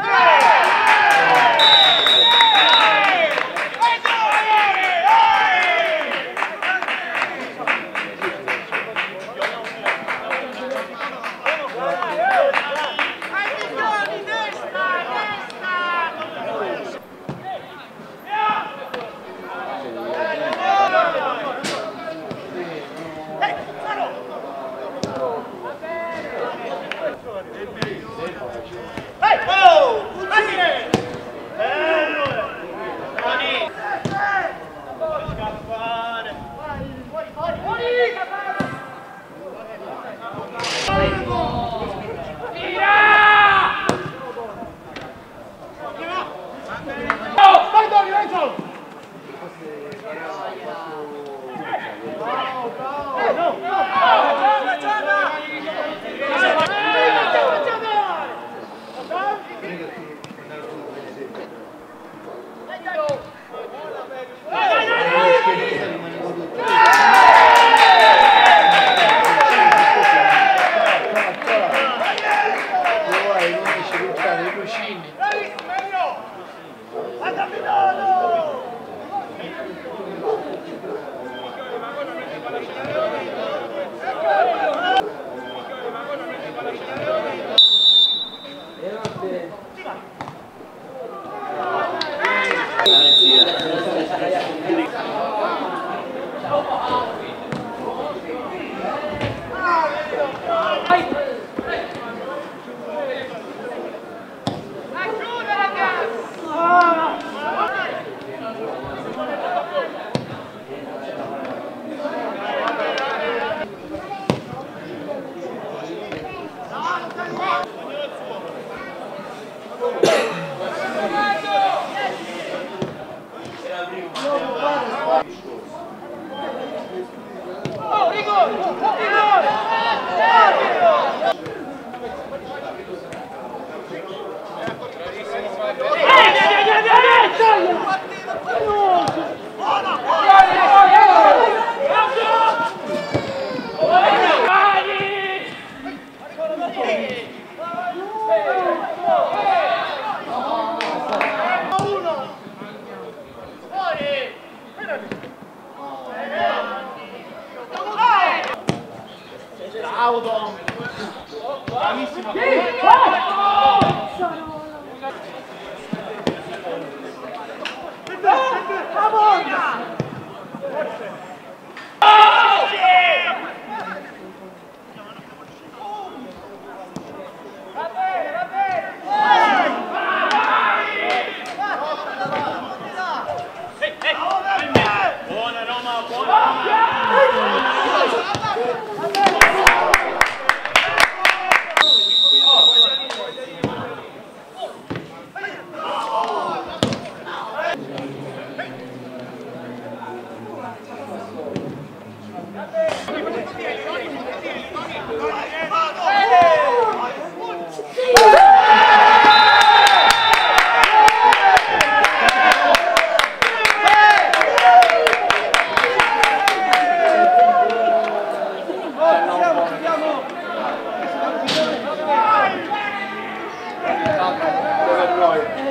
Hey! la final! Auto. Bravissima. Sono... Right.